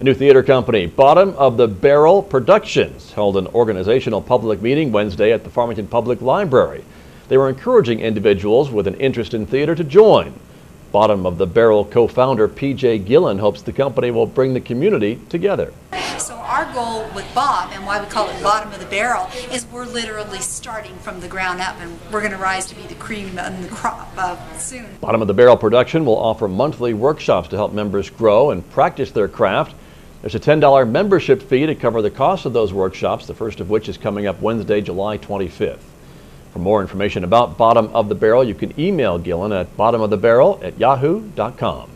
A new theater company, Bottom of the Barrel Productions, held an organizational public meeting Wednesday at the Farmington Public Library. They were encouraging individuals with an interest in theater to join. Bottom of the Barrel co-founder PJ Gillen hopes the company will bring the community together. So our goal with Bob and why we call it bottom of the barrel is we're literally starting from the ground up and we're going to rise to be the cream and the crop uh, soon. Bottom of the Barrel production will offer monthly workshops to help members grow and practice their craft. There's a $10 membership fee to cover the cost of those workshops, the first of which is coming up Wednesday, July 25th. For more information about Bottom of the Barrel, you can email Gillen at bottomofthebarrel at yahoo.com.